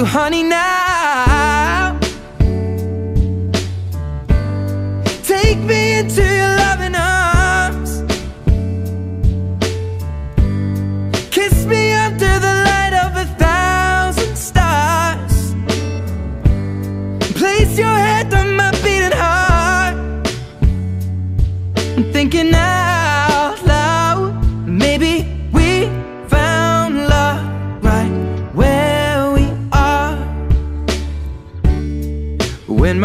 So honey, now. Take me into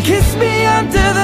Kiss me under the